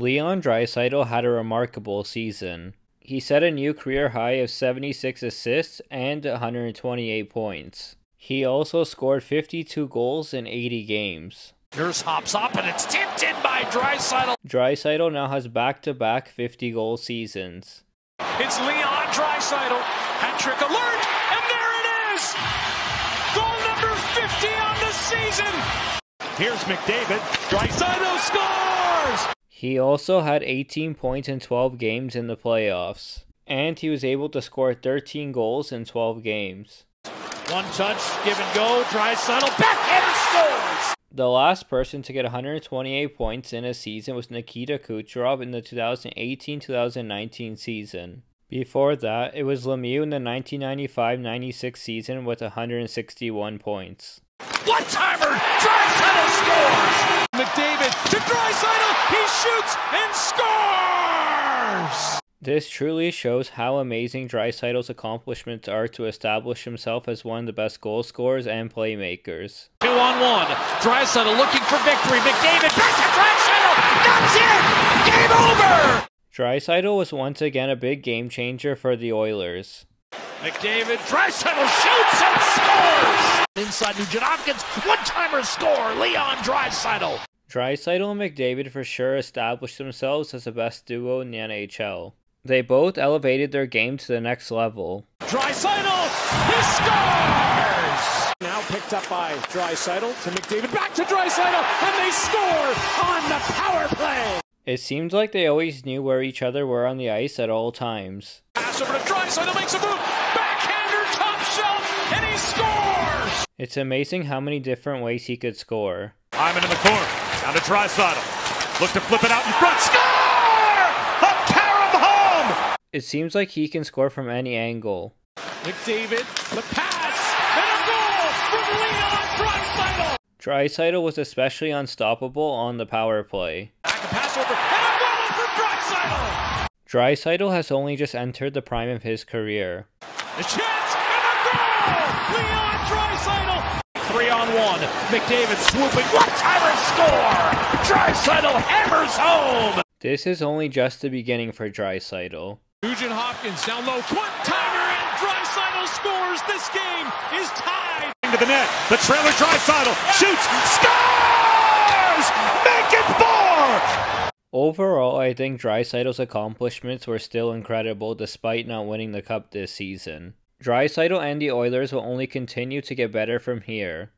Leon Draisaitl had a remarkable season. He set a new career high of 76 assists and 128 points. He also scored 52 goals in 80 games. Nurse hops up and it's tipped in by Draisaitl. Draisaitl now has back-to-back 50 goal seasons. It's Leon Draisaitl. Hat trick alert, and there it is! Goal number 50 on the season. Here's McDavid. Draisaitl scores. He also had 18 points in 12 games in the playoffs, and he was able to score 13 goals in 12 games. One touch, give and go. Draisaitl backhander scores. The last person to get 128 points in a season was Nikita Kucherov in the 2018-2019 season. Before that, it was Lemieux in the 1995-96 season with 161 points. One timer, Draisaitl scores. McDavid to Draisaitl, he shoots and scores. This truly shows how amazing Draisaitl's accomplishments are to establish himself as one of the best goal scorers and playmakers. Two on one. Draisaitl looking for victory. McDavid back to Draisaitl. That's it. Game over. Draisaitl was once again a big game changer for the Oilers. McDavid, Draisaitl shoots and scores. Inside Nugent Hopkins, one-timer score. Leon Draisaitl. Draisaitl and McDavid for sure established themselves as the best duo in the NHL. They both elevated their game to the next level. Draisaitl, he scores! Now picked up by Draisaitl to McDavid, back to Draisaitl, and they score on the power play. It seems like they always knew where each other were on the ice at all times. Pass over to Draisaitl, makes a move, backhander, top shelf, and he scores! It's amazing how many different ways he could score. Hyman the corner, down to Draisaitl. Look to flip it out in front, score! A carom home! It seems like he can score from any angle. McDavid, the pass, and a goal from Leon Draisaitl. Draisaitl was especially unstoppable on the power play. Back to pass over, and a goal for Draisaitl! Draisaitl has only just entered the prime of his career. The chance, and a goal! Leon Draisaitl! Three on one, McDavid swooping, one-timer score! Draisaitl hammers home! This is only just the beginning for Draisaitl. Nugent Hopkins down low, one-timer, and Draisaitl scores! This game is tied! To the net, the trailer Draisaitl shoots, scores! Make it four! Overall, I think Draisaitl's accomplishments were still incredible despite not winning the cup this season. Draisaitl and the Oilers will only continue to get better from here.